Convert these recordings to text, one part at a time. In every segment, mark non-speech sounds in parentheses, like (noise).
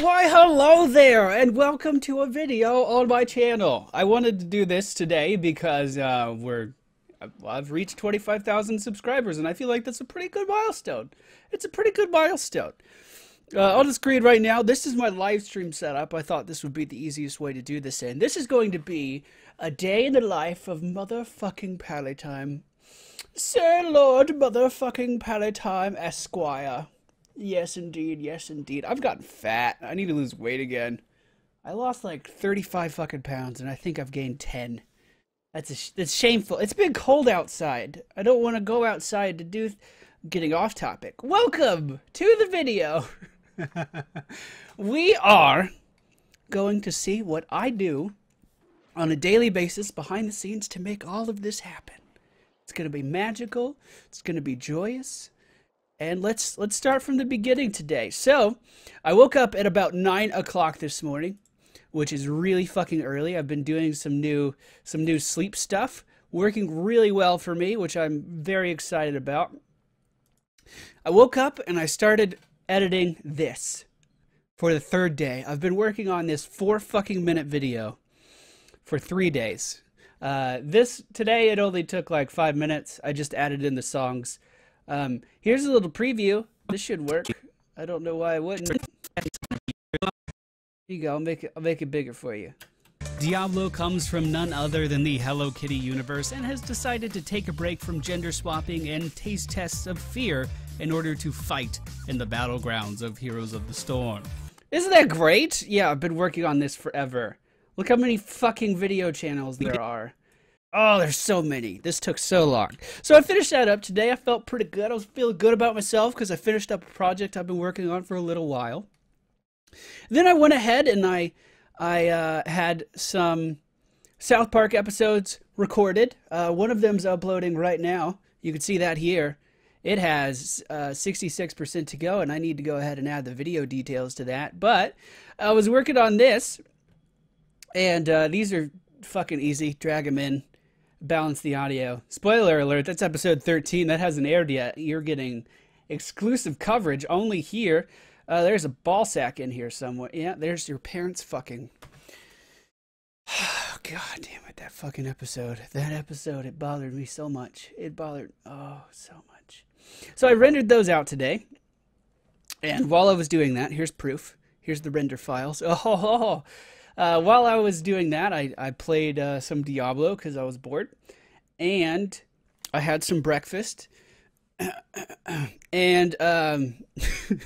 Why, hello there, and welcome to a video on my channel. I wanted to do this today because uh, we're I've reached 25,000 subscribers, and I feel like that's a pretty good milestone. It's a pretty good milestone. Uh, on the screen right now, this is my live stream setup. I thought this would be the easiest way to do this in. This is going to be a day in the life of motherfucking Pallytime. Sir Lord motherfucking Pallytime Esquire. Yes, indeed. Yes, indeed. I've gotten fat. I need to lose weight again. I lost like 35 fucking pounds, and I think I've gained 10. That's a, that's shameful. It's been cold outside. I don't want to go outside to do. Getting off topic. Welcome to the video. (laughs) we are going to see what I do on a daily basis behind the scenes to make all of this happen. It's going to be magical. It's going to be joyous. And let's let's start from the beginning today. So, I woke up at about nine o'clock this morning, which is really fucking early. I've been doing some new some new sleep stuff, working really well for me, which I'm very excited about. I woke up and I started editing this for the third day. I've been working on this four fucking minute video for three days. Uh, this today it only took like five minutes. I just added in the songs. Um, here's a little preview. This should work. I don't know why it wouldn't. Here you go. I'll make it. I'll make it bigger for you. Diablo comes from none other than the Hello Kitty universe and has decided to take a break from gender swapping and taste tests of fear in order to fight in the battlegrounds of Heroes of the Storm. Isn't that great? Yeah, I've been working on this forever. Look how many fucking video channels there are. Oh, there's so many. This took so long. So I finished that up today. I felt pretty good. I was feeling good about myself because I finished up a project I've been working on for a little while. Then I went ahead and I I uh, had some South Park episodes recorded. Uh, one of them's uploading right now. You can see that here. It has uh, 66% to go, and I need to go ahead and add the video details to that. But I was working on this, and uh, these are fucking easy. Drag them in, balance the audio. Spoiler alert, that's episode 13. That hasn't aired yet. You're getting exclusive coverage only here. Uh, there's a ball sack in here somewhere. Yeah, there's your parents fucking. Oh, (sighs) God damn it, that fucking episode. That episode, it bothered me so much. It bothered, oh, so much. So I rendered those out today. And while I was doing that, here's proof. Here's the render files. (laughs) Oh, uh, while I was doing that, I, I played uh, some Diablo because I was bored. And I had some breakfast. and um, (laughs)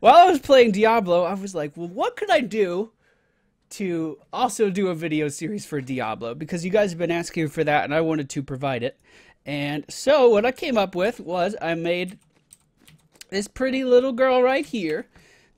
while I was playing Diablo, I was like, well, what could I do to also do a video series for Diablo? Because you guys have been asking for that, and I wanted to provide it. And so what I came up with was I made this pretty little girl right here.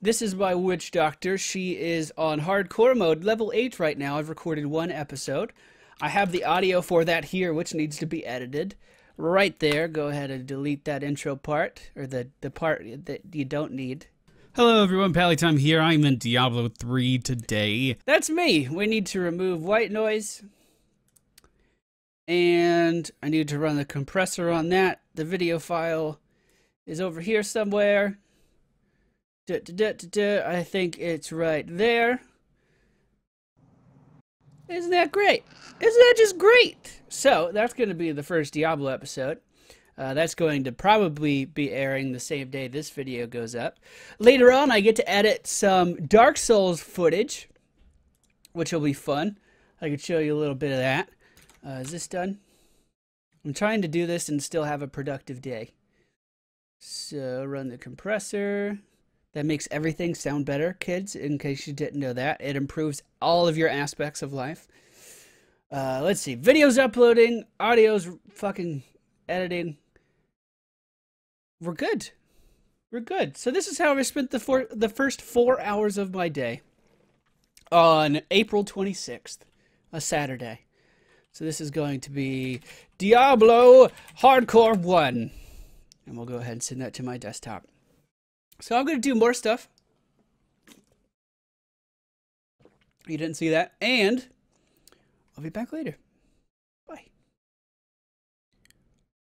This is my witch doctor. She is on hardcore mode, level 8 right now. I've recorded one episode. I have the audio for that here, which needs to be edited. Right there, go ahead and delete that intro part, or the, the part that you don't need. Hello everyone, Pallytime here. I'm in Diablo 3 today. That's me. We need to remove white noise. And I need to run the compressor on that. The video file is over here somewhere. Da, da, da, I think it's right there. Isn't that great? Isn't that just great? So, that's going to be the first Diablo episode. Uh, that's going to probably be airing the same day this video goes up. Later on, I get to edit some Dark Souls footage, which will be fun. I could show you a little bit of that. Uh, is this done? I'm trying to do this and still have a productive day. So, run the compressor. That makes everything sound better, kids, in case you didn't know that. It improves all of your aspects of life. Uh, let's see. Videos uploading, audio's fucking editing. We're good. We're good. So this is how I spent the four, the first four hours of my day on April 26th, a Saturday. So this is going to be Diablo Hardcore 1. And we'll go ahead and send that to my desktop. So I'm going to do more stuff. You didn't see that. And I'll be back later. Bye.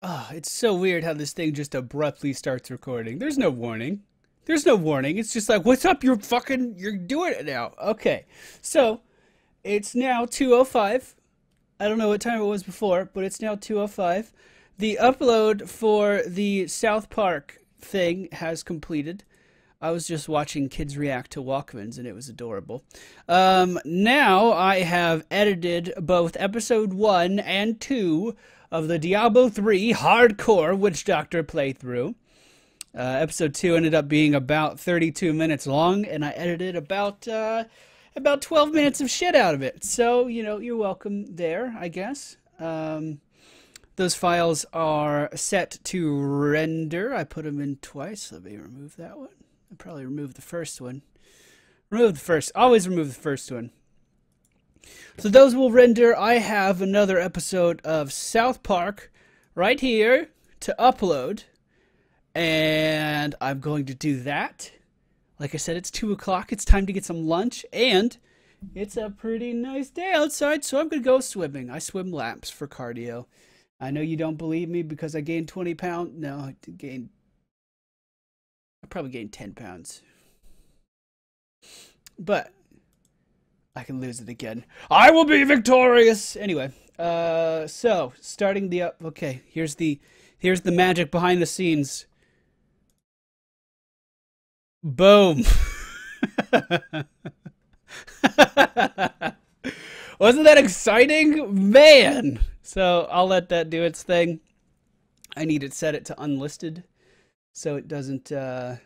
Oh, it's so weird how this thing just abruptly starts recording. There's no warning. There's no warning. It's just like, what's up? You're fucking, you're doing it now. Okay. So it's now 2.05. I don't know what time it was before, but it's now 2.05. The upload for the South Park thing has completed. I was just watching kids react to Walkmans and it was adorable. Um, now I have edited both episode 1 and 2 of the Diablo 3 hardcore Witch Doctor playthrough. Uh, episode 2 ended up being about 32 minutes long and I edited about uh, about 12 minutes of shit out of it. So, you know, you're welcome there, I guess. Um, those files are set to render. I put them in twice. Let me remove that one. I probably remove the first one. Remove the first. Always remove the first one. So those will render. I have another episode of South Park right here to upload. And I'm going to do that. Like I said, it's 2 o'clock. It's time to get some lunch. And it's a pretty nice day outside, so I'm going to go swimming. I swim laps for cardio. I know you don't believe me because I gained 20 pounds. No, I gained I probably gained 10 pounds. But I can lose it again. I will be victorious. Anyway, uh so starting the up okay, here's the here's the magic behind the scenes. Boom. (laughs) Wasn't that exciting? Man. So I'll let that do its thing. I need to set it to unlisted so it doesn't uh,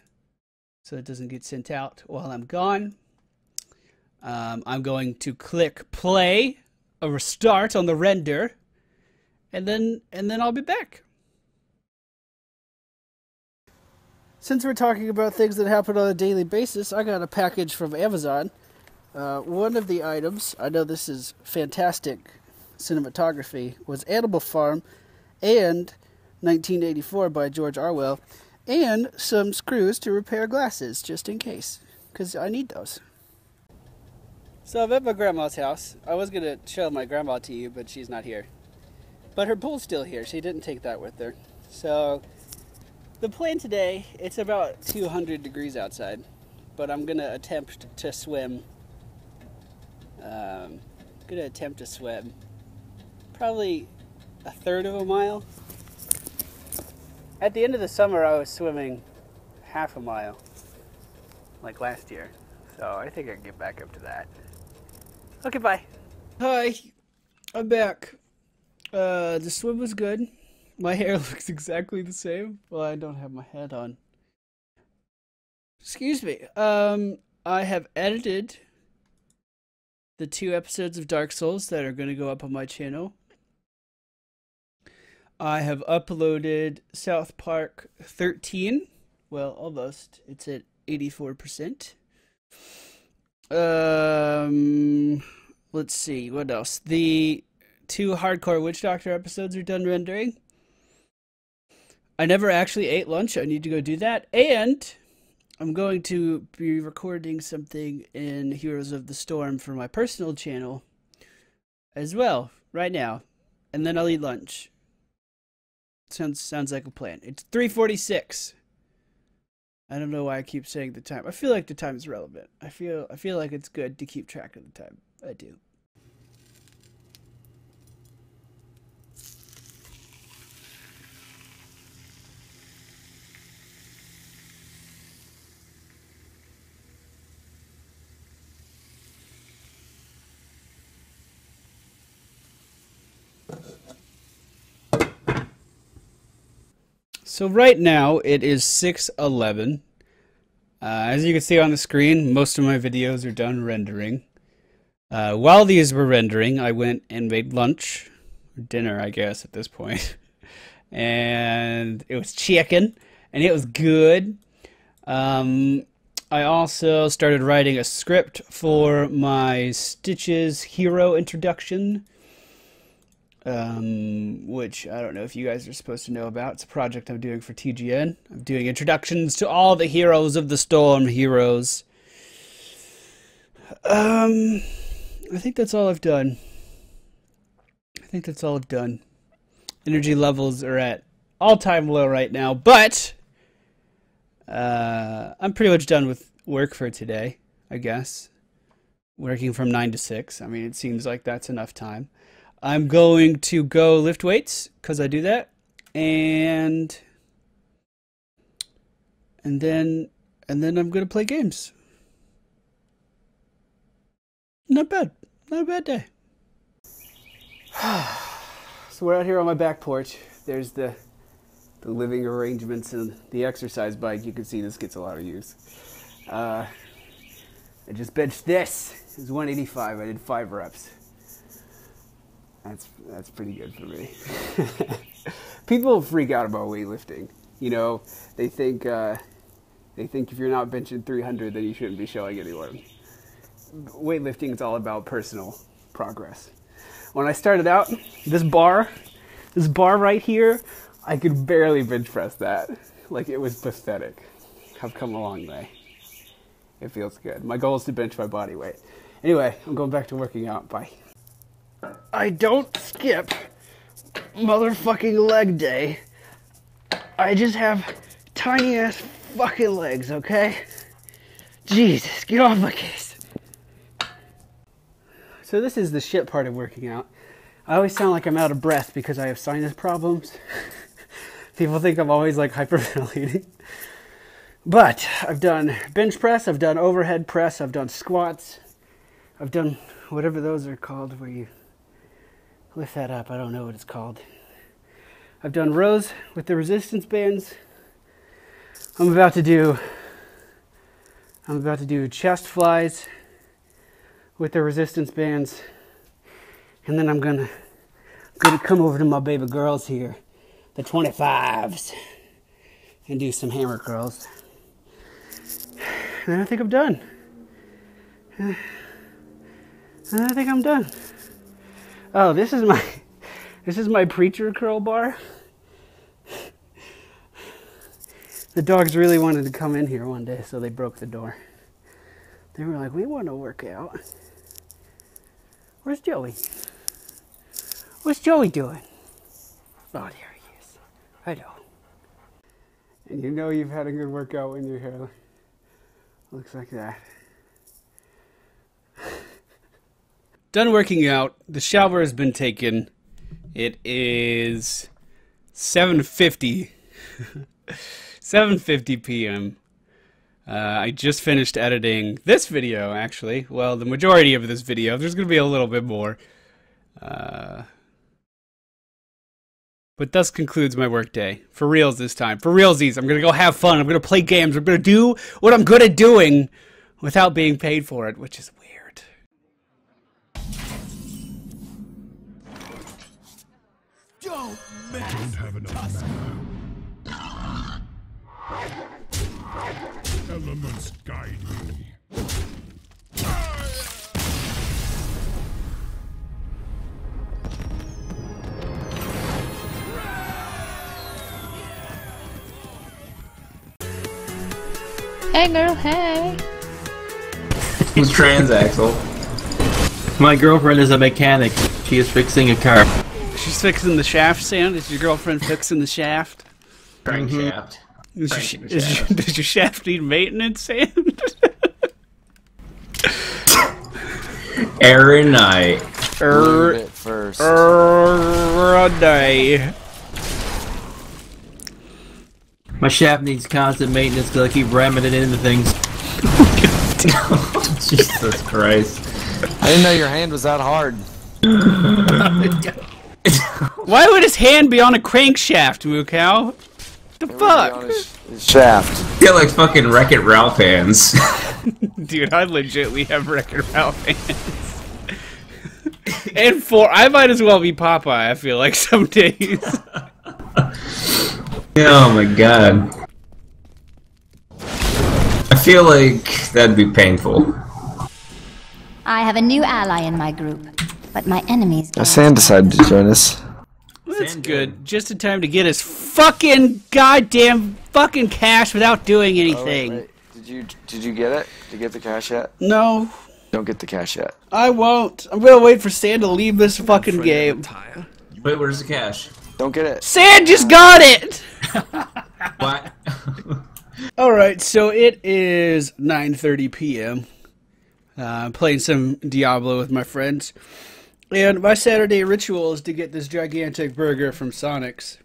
so it doesn't get sent out while I'm gone. Um, I'm going to click play, a restart on the render, and then and then I'll be back. Since we're talking about things that happen on a daily basis, I got a package from Amazon. Uh, one of the items, I know this is fantastic cinematography, was Animal Farm and 1984 by George Orwell and some screws to repair glasses just in case because I need those. So I'm at my grandma's house. I was gonna show my grandma to you, but she's not here. But her pool's still here. She didn't take that with her. So the plan today, it's about 200 degrees outside, but I'm gonna attempt to swim. Um, gonna attempt to swim probably a third of a mile at the end of the summer, I was swimming half a mile, like last year. So I think I can get back up to that. Okay, bye. Hi, I'm back. Uh, the swim was good. My (laughs) hair looks exactly the same. Well, I don't have my hat on. Excuse me. Um, I have edited the two episodes of Dark Souls that are going to go up on my channel. I have uploaded South Park 13. Well, almost. It's at 84%. Um, let's see. What else? The two hardcore witch doctor episodes are done rendering. I never actually ate lunch. I need to go do that. And I'm going to be recording something in Heroes of the Storm for my personal channel as well, right now. And then I'll eat lunch. Sounds sounds like a plan. It's 346. I don't know why I keep saying the time. I feel like the time is relevant. I feel I feel like it's good to keep track of the time. I do. So right now it is 6:11. Uh, as you can see on the screen, most of my videos are done rendering. Uh, while these were rendering, I went and made lunch, dinner, I guess at this point, (laughs) and it was chicken, and it was good. Um, I also started writing a script for my Stitches Hero introduction um, which I don't know if you guys are supposed to know about. It's a project I'm doing for TGN. I'm doing introductions to all the heroes of the storm heroes. Um, I think that's all I've done. I think that's all I've done. Energy levels are at all time low right now, but Uh, I'm pretty much done with work for today, I guess. Working from 9 to 6. I mean, it seems like that's enough time. I'm going to go lift weights because I do that. And. And then. And then I'm going to play games. Not bad. Not a bad day. (sighs) so we're out here on my back porch. There's the the living arrangements and the exercise bike. You can see this gets a lot of use. Uh, I just benched this. It's 185. I did five reps. That's that's pretty good for me. (laughs) People freak out about weightlifting. You know, they think uh, they think if you're not benching 300, then you shouldn't be showing anyone. Weightlifting is all about personal progress. When I started out, this bar, this bar right here, I could barely bench press that. Like it was pathetic. I've come a long way. It feels good. My goal is to bench my body weight. Anyway, I'm going back to working out. Bye. I don't skip motherfucking leg day. I just have tiny ass fucking legs, okay? Jesus, get off my case. So this is the shit part of working out. I always sound like I'm out of breath because I have sinus problems. (laughs) People think I'm always like hyperventilating. But I've done bench press, I've done overhead press, I've done squats, I've done whatever those are called where you lift that up. I don't know what it's called. I've done rows with the resistance bands. I'm about to do I'm about to do chest flies with the resistance bands. And then I'm gonna gonna come over to my baby girls here, the 25s, and do some hammer curls. And I think I'm done. And I think I'm done. Oh, this is my (laughs) this is my preacher curl bar. The dogs really wanted to come in here one day, so they broke the door. They were like, "We want to work out." Where's Joey? What's Joey doing? Oh, there he is. Hello. And you know you've had a good workout when your hair looks like that. Done working out. The shower has been taken. It is 7:50. 7:50 p.m. Uh, I just finished editing this video, actually. Well, the majority of this video. There's going to be a little bit more. Uh, but thus concludes my workday. For reals this time. For realsies. I'm going to go have fun. I'm going to play games. I'm going to do what I'm good at doing without being paid for it, which is weird. Don't have enough mana. Elements guide me. Hey girl, hey. Who's transaxle? My girlfriend is a mechanic. She is fixing a car. She's fixing the shaft, Sand. Is your girlfriend fixing the shaft? Crankshaft. Is, Crank your, the is your, shaft. does your shaft need maintenance, Sand? Aaron Knight. er, Leave first. er. My shaft needs constant maintenance because I keep ramming it into things. (laughs) Jesus Christ. I didn't know your hand was that hard. (laughs) (laughs) Why would his hand be on a crankshaft, Mukau? The It would be on fuck? his, his shaft. (laughs) Get like fucking Wreck It Ralph hands. (laughs) Dude, I legitly have Wreck It Ralph hands. and four, I might as well be Popeye, I feel like some days. oh my god. I feel like that'd be painful. I have a new ally in my group, but my enemies Now. Sam decided to join us. That's Sand good. Just in time to get his fucking goddamn fucking cash without doing Oh, anything. wait, wait. Did you did you get it? Did you get the cash yet? No, Don't get the cash yet. I won't. I'm gonna wait for Sand to leave this fucking game. Wait, where's the cash? Don't get it. Sand just got it! (laughs) What? (laughs) All right, so it is 9:30 p.m. Uh, I'm playing some Diablo with my friends, and my Saturday ritual is to get this gigantic burger from Sonic's.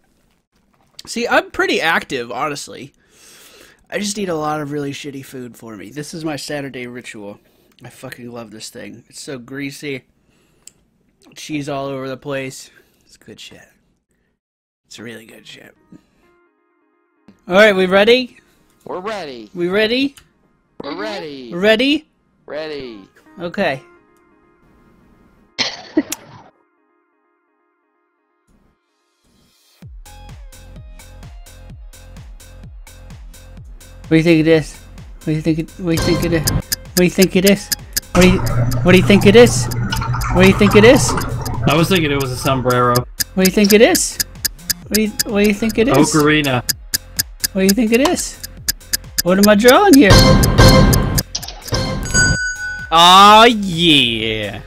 See, I'm pretty active, honestly. I just eat a lot of really shitty food for me. This is my Saturday ritual. I fucking love this thing. It's so greasy. Cheese all over the place. It's good shit. It's really good shit. All right, we ready? We're ready. We ready? We're ready. Ready? Ready. Okay. What do you think it is? What do you think it? What do you think it is? What do you think it is? What do you? What do you think it is? What do you think it is? I was thinking it was a sombrero. What do you think it is? What do you? What do you think it is? Ocarina. What do you think it is? What am I drawing here? Aw, yeah.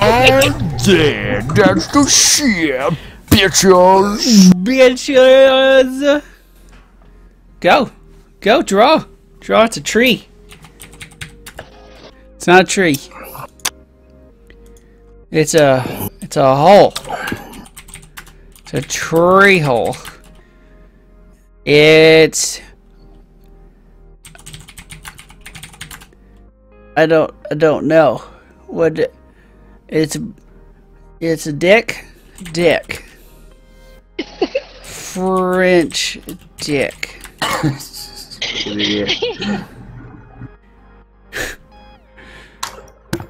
I'm dead. That's the shit, bitches. Bitches. Go. Go, draw. Draw, it's a tree. It's not a tree. It's a, it's a hole. It's a tree hole. It's... I don't, I don't know. What, it- it's, it's a dick? Dick. (laughs) French dick. (laughs)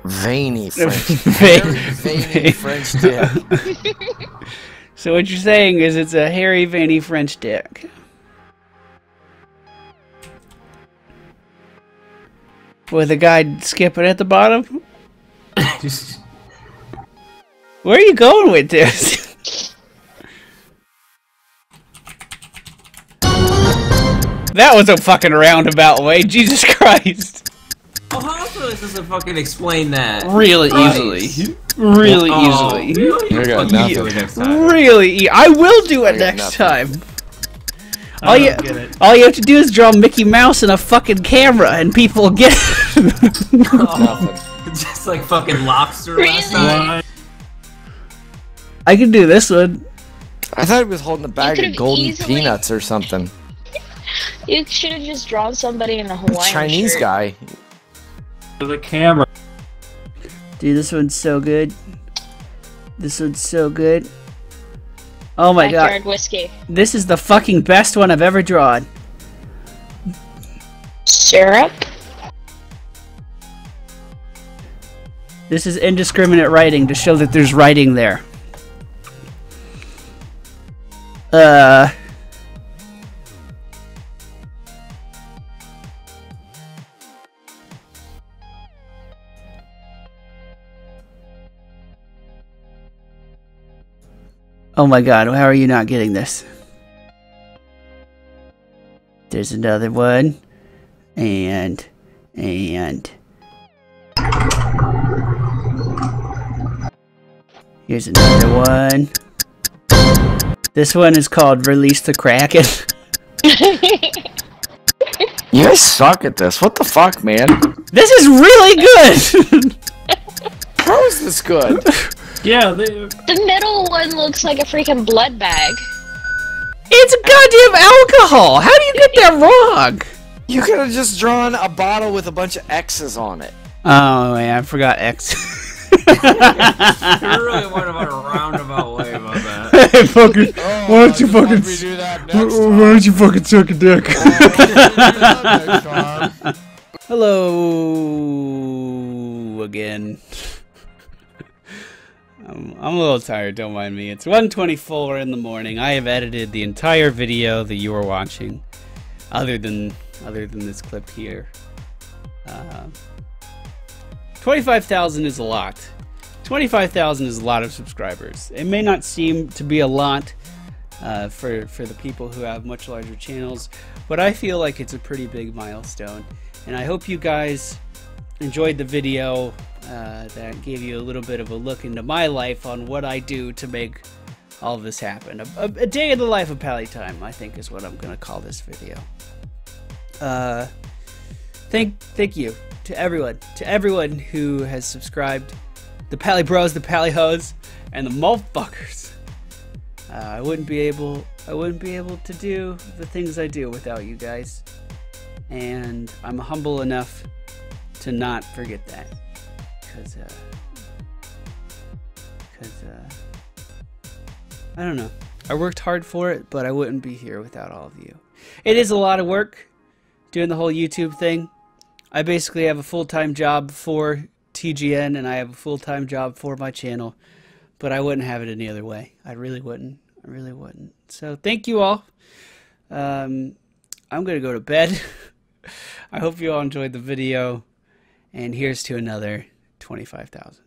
Veiny French. (laughs) Very Veiny French dick. (laughs) So what you're saying is it's a hairy, veiny French dick. With a guy skipping at the bottom? Where are you going with this? That was a fucking roundabout way, Jesus Christ. Oh, how else does it fucking explain that? Really Christ. easily. Really Oh, easily. really? I got nothing. next time. Really, e- I will do it I next nothing. time. All you, get it. all you have to do is draw Mickey Mouse in a fucking camera, and people get it. (laughs) Nothing. (laughs) Just like fucking lobster last time. Why? I can do this one. I thought he was holding a bag of golden easily- peanuts or something. You should have just drawn somebody in a Hawaiian Chinese shirt. guy. To the camera. Dude, this one's so good. This one's so good. Oh my Backyard god. whiskey. This is the fucking best one I've ever drawn. Syrup. This is indiscriminate writing to show that there's writing there. Uh. Oh my god, how are you not getting this? There's another one. And. And. Here's another one. This one is called Release the Kraken. (laughs) You guys suck at this. What the fuck, man? this is really good! (laughs) How is this good? (laughs) Yeah, they, The middle one looks like a freaking blood bag. it's goddamn alcohol! How do you get that wrong? You could have just drawn a bottle with a bunch of X's on it. Oh, man, I forgot X. (laughs) I really went about a roundabout way about that. (laughs) hey, fucking, oh, why don't you fucking, do that why don't you fucking suck a dick? Oh, (laughs) Hello again. I'm, I'm a little tired, don't mind me. It's 1.24 in the morning. I have edited the entire video that you are watching, other than other than this clip here. Uh, 25,000 is a lot. 25,000 is a lot of subscribers. It may not seem to be a lot uh, for, for the people who have much larger channels, but I feel like it's a pretty big milestone. And I hope you guys enjoyed the video uh, that gave you a little bit of a look into my life on what I do to make all this happen. A, a, a day in the life of Pally Time, I think, is what I'm going to call this video. uh, thank thank you to everyone, to everyone who has subscribed, the Pally Bros, the Pally Hoes, and the motherfuckers. Uh, I wouldn't be able, I wouldn't be able to do the things I do without you guys, and I'm humble enough to not forget that, because, uh, because, uh, I don't know. I worked hard for it, but I wouldn't be here without all of you. It is a lot of work doing the whole YouTube thing. I basically have a full-time job for TGN and I have a full-time job for my channel, but I wouldn't have it any other way. I really wouldn't. I really wouldn't. So thank you all. Um, I'm to go to bed. (laughs) I hope you all enjoyed the video. And here's to another 25,000.